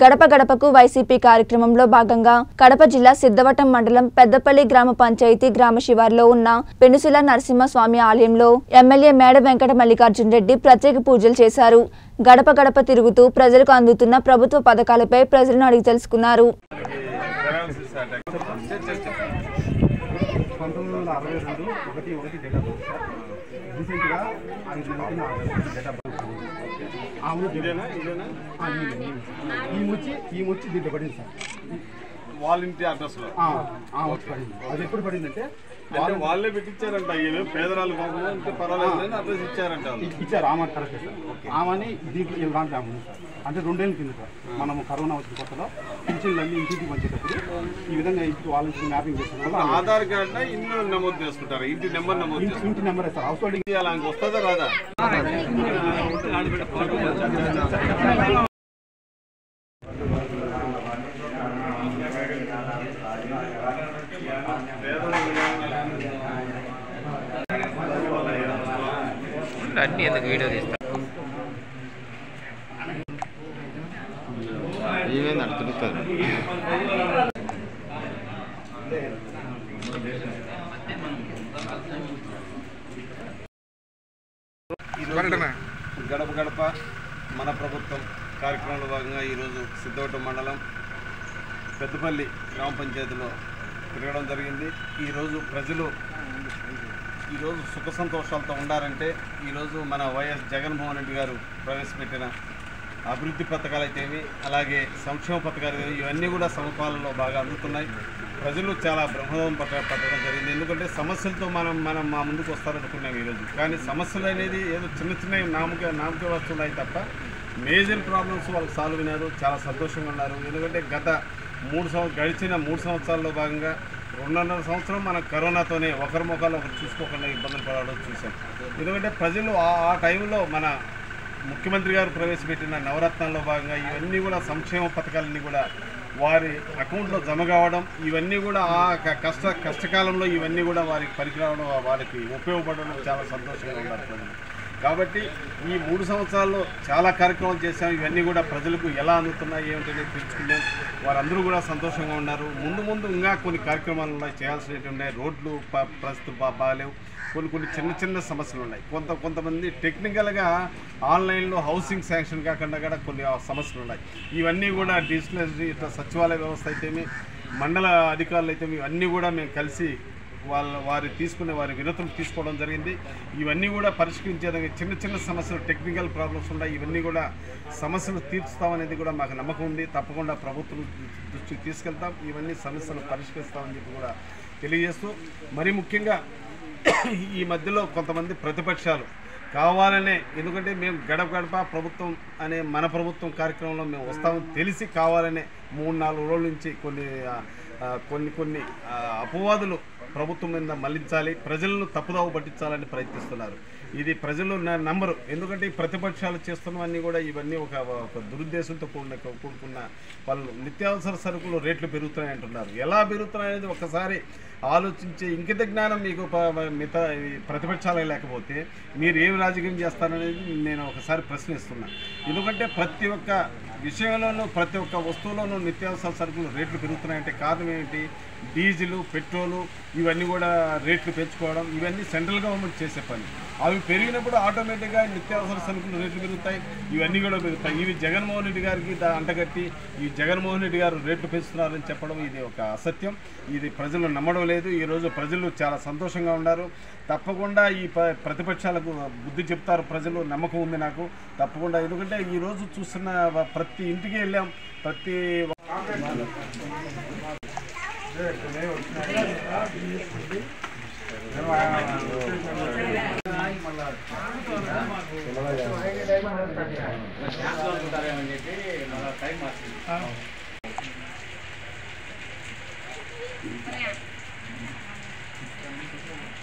గడప గడపకు వైసీపీ కార్యక్రమంలో భాగంగా కడప జిల్లా సిద్ధవటం మండలం పెద్దపల్లి గ్రామ పంచాయతీ గ్రామ శివార్లో ఉన్న పెనుసుల నరసింహస్వామి ఆలయంలో ఎమ్మెల్యే మేడ వెంకట మల్లికార్జున్ రెడ్డి ప్రత్యేక పూజలు చేశారు. గడప గడప తిరుగుతూ ప్రజలకు అందుతున్న ప్రభుత్వ పథకాలపై ప్రజలను అడిగి తెలుసుకున్నారు. పంతొమ్మిది వందల అరవై రెండు ఒకటి ఒకటి రీసెంట్గా ఐదు నెలలకి నా డేట్ ఆఫ్ బర్త్ ఆ ఊరు ఇదేనా ఇదేనా ఈమె, వచ్చి ఈమె వచ్చి దీంట్లో పడింది సార్ వాళ్ళ ఇంటి అడ్రస్లో ఆ, ఆ వచ్చి పడింది అది ఎప్పుడు పడిందంటే అంటే వాళ్ళే పెట్టించారంట వీళ్ళు పేదరాలు అంటే పర్వాలేదు అని అడ్రస్ ఇచ్చారంట ఇచ్చారు ఆమె కరెక్ట్ సార్ ఆమెని దీంట్లో దాంట్లో ఆమె సార్ అంటే రెండేళ్ళ కింద సార్ మనము కరోనా వచ్చిన కొత్తలో పింఛన్లు అన్ని ఇంటికి పంచేటప్పుడు ఈ విధంగా ఇంటికి వాళ్ళ ఇంటికి మ్యాపింగ్ చేసిన ఆధార్ కార్డ్ ఇల్లు నమోదు చేసుకుంటారు. ఇంటి నెంబర్ నమోదు ఇంటి నెంబరే సార్. హౌస్ హోల్డింగ్ చేసుకుంటారు అలా వస్తుందా రాదా? అన్ని ఎందుకు వీడియో తీస్తా ఏమేంది అటు తిరుగుతుంది గడప గడప మన ప్రభుత్వం కార్యక్రమంలో భాగంగా ఈరోజు సిద్ధవటం మండలం పెద్దపల్లి గ్రామ పంచాయతీలో తిరగడం జరిగింది. ఈరోజు ప్రజలు ఈరోజు సుఖ సంతోషాలతో ఉండాలంటే ఈరోజు మన వైఎస్ జగన్మోహన్ రెడ్డి గారు ప్రవేశపెట్టిన అభివృద్ధి పథకాలు అయితేవి అలాగే సంక్షేమ పథకాలు ఇవన్నీ కూడా సమపాలనలో బాగా అందుతున్నాయి. ప్రజలు చాలా బ్రహ్మదం పట్ట పట్టడం జరిగింది. ఎందుకంటే సమస్యలతో మనం మనం మా ముందుకు వస్తారనుకున్నాం ఈరోజు. కానీ సమస్యలు అనేది ఏదో చిన్న చిన్న నామక నామక వస్తున్నాయి తప్ప మేజర్ ప్రాబ్లమ్స్ వాళ్ళు సాల్వ్ అయినారు. చాలా సంతోషంగా ఉన్నారు. ఎందుకంటే గత మూడు సంవత్సరం గడిచిన మూడు సంవత్సరాల్లో భాగంగా రెండున్నర సంవత్సరం మన కరోనాతోనే ఒకరి ముఖాలు ఒకరు చూసుకోకుండా ఇబ్బందులు పడడం చూసాం ఎందుకంటే ప్రజలు ఆ ఆ టైంలో మన ముఖ్యమంత్రి గారు ప్రవేశపెట్టిన నవరత్నాల్లో భాగంగా ఇవన్నీ కూడా సంక్షేమ పథకాలన్నీ కూడా వారి అకౌంట్లో జమ కావడం ఇవన్నీ కూడా ఆ కష్ట కష్టకాలంలో ఇవన్నీ కూడా వారికి పనికి రావడం వారికి ఉపయోగపడడం చాలా సంతోషంగా ఉన్నారు కాబట్టి ఈ మూడు సంవత్సరాల్లో చాలా కార్యక్రమాలు చేశాం. ఇవన్నీ కూడా ప్రజలకు ఎలా అందుతున్నాయి ఏమిటనేది తెలుసుకున్నాం వారందరూ కూడా సంతోషంగా ఉన్నారు. ముందు ముందు ఇంకా కొన్ని కార్యక్రమాలు ఉన్నాయి. చేయాల్సినవి ఉన్నాయి. రోడ్లు ప్రస్తుతం బాగాలేవు. కొన్ని కొన్ని చిన్న చిన్న సమస్యలు ఉన్నాయి. కొంత కొంతమంది టెక్నికల్గా ఆన్లైన్లో హౌసింగ్ శాంక్షన్ కాకుండా కూడా కొన్ని సమస్యలు ఉన్నాయి. ఇవన్నీ కూడా డిజిటల్ ఇట్లా సచివాలయ వ్యవస్థ అయితేమి మండల అధికారులు అయితే ఇవన్నీ కూడా మేము కలిసి వాళ్ళ వారి తీసుకునే వారి వినతులు తీసుకోవడం జరిగింది. ఇవన్నీ కూడా పరిష్కరించేదానికి చిన్న చిన్న సమస్యలు టెక్నికల్ ప్రాబ్లమ్స్ ఉన్నాయి. ఇవన్నీ కూడా సమస్యలు తీర్చుతామనేది కూడా మాకు నమ్మకం ఉంది. తప్పకుండా ప్రభుత్వం దృష్టికి తీసుకెళ్తాం. ఇవన్నీ సమస్యలు పరిష్కరిస్తామని చెప్పి కూడా తెలియజేస్తూ మరి ముఖ్యంగా ఈ మధ్యలో కొంతమంది ప్రతిపక్షాలు కావాలనే ఎందుకంటే మేము గడప గడప ప్రభుత్వం అనే మన ప్రభుత్వం కార్యక్రమంలో మేము వస్తామని తెలిసి కావాలనే మూడు నాలుగు రోజుల నుంచి కొన్ని కొన్ని కొన్ని అపవాదులు ప్రభుత్వం మీద మళ్ళించాలి ప్రజలను తప్పుదావ పట్టించాలని ప్రయత్నిస్తున్నారు. ఇది ప్రజలు నంబరు. నమ్మరు ఎందుకంటే ఈ ప్రతిపక్షాలు చేస్తున్నవన్నీ కూడా ఇవన్నీ ఒక ఒక దురుద్దేశంతో కూడిన కూడుకున్న వాళ్ళు నిత్యావసర సరుకులు రేట్లు పెరుగుతున్నాయి అంటున్నారు. ఎలా పెరుగుతున్నాయి అనేది ఒకసారి ఆలోచించే ఇంకిత జ్ఞానం మీకు మిత మిగతా ప్రతిపక్షాలే లేకపోతే మీరు ఏమి రాజకీయం చేస్తారనేది నేను ఒకసారి ప్రశ్నిస్తున్నా. ఎందుకంటే ప్రతి ఒక్క విషయంలోనూ ప్రతి ఒక్క వస్తువులోనూ నిత్యావసర సరుకులు రేట్లు పెరుగుతున్నాయంటే కారణం ఏమిటి? డీజిల్ పెట్రోలు ఇవన్నీ కూడా రేట్లు పెంచుకోవడం ఇవన్నీ సెంట్రల్ గవర్నమెంట్ చేసే పని. అవి పెరిగినప్పుడు ఆటోమేటిక్గా నిత్యావసర సరుకులు రేట్లు పెరుగుతాయి ఇవన్నీ కూడా పెరుగుతాయి. ఇవి జగన్మోహన్ రెడ్డి గారికి దా- అంటగట్టి ఈ జగన్మోహన్ రెడ్డి గారు రేట్లు పెంచుతున్నారని చెప్పడం ఇది ఒక అసత్యం. ఇది ప్రజలు నమ్మడం లేదు. ఈరోజు ప్రజలు చాలా సంతోషంగా ఉన్నారు. తప్పకుండా ఈ ప్రతిపక్షాలకు బుద్ధి చెప్తారు ప్రజలు. నమ్మకం ఉంది నాకు. తప్పకుండా. ఎందుకంటే ఈరోజు చూస్తున్న ప్రతి ఇంటికి వెళ్ళాం. ప్రతి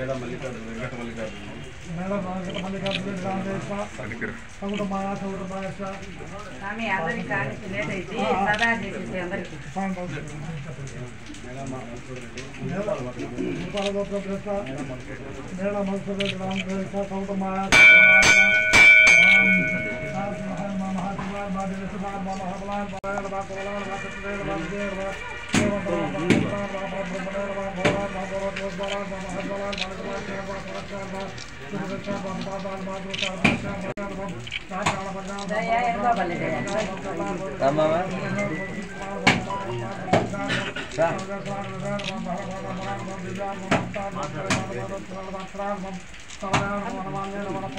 మేడం మల్లికార్జున వెంకట మల్లికార్జున స్వామి అందరికి కానిచ్చి లేట్ అయితే సదా చేసేసి అందరికి మీరు ஆமாம் స్వామి.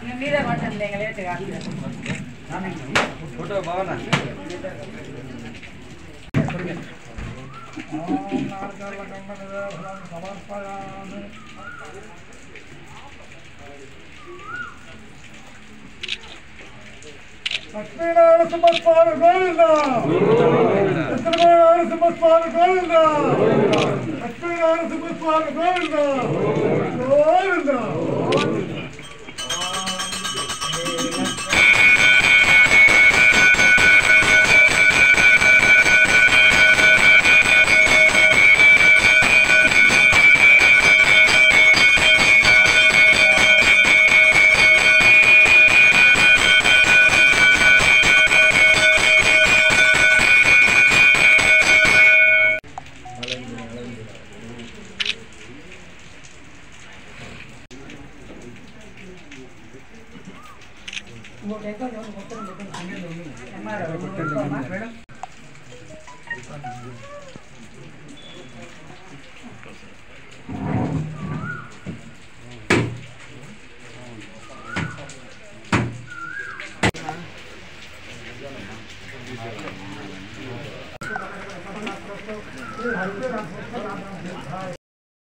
ఇక మీరే కొట్టండి ఇంకా లేట్ కాదు లక్ష్మీనారాయణ సింహస్వామి గోవింద లక్ష్మీనారాయణ సింహస్వామి గోవింద లక్ష్మీనారాయణ సింహస్వామి గోవింద గోవింద ఎంఆర్ఓ